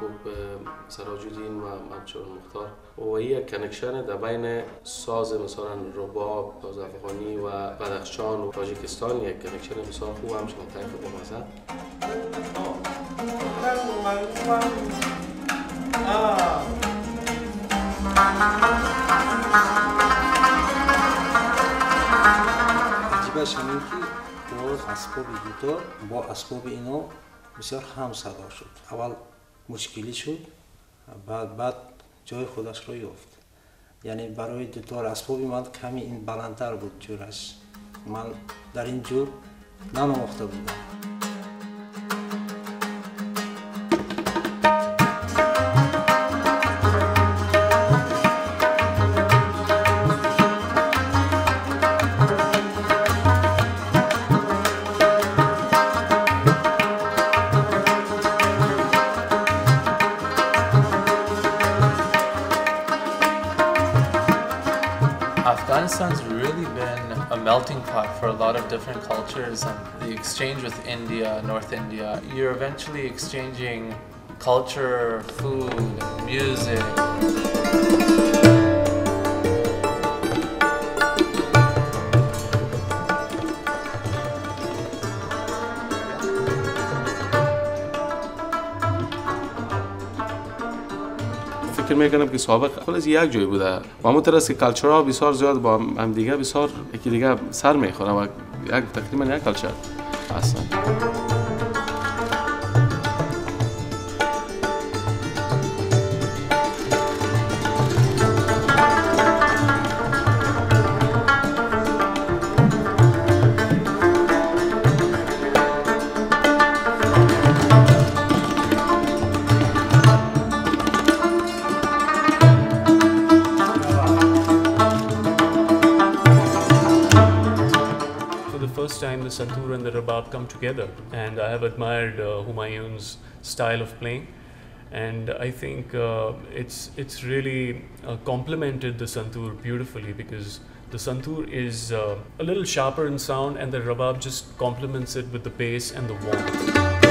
خوب سراجودین و منشور مختار. و یک کنکشن در بین ساز مثلا رباب ساز افغانی و بدخشان و تاجیکستان یک کنکشن بسیار خوب هم شما تایف با مزه. عجیبش همین که باز اسباب دوتار با اسباب اینا بسیار هم صدا شد. اول مشکلی شد بعد بعد جای خودش رو یافت. یعنی برای دوتار اسباب من کمی این بلندتر بود جورش. من در این جور ننامخته بودم. Afghanistan's really been a melting pot for a lot of different cultures and the exchange with India, North India, you're eventually exchanging culture, food, music. فکر می‌کنم که سابق خلاص یک جای بوده. و است که کلچر ها بسیار زیاد با هم دیگه بسیار یکی دیگه سر می‌خوره و یک تقریبا یک کلچر هستن. Santoor and the rabab come together, and I have admired uh, Humayun's style of playing, and I think uh, it's it's really uh, complemented the santoor beautifully because the santoor is uh, a little sharper in sound, and the rabab just complements it with the bass and the warmth.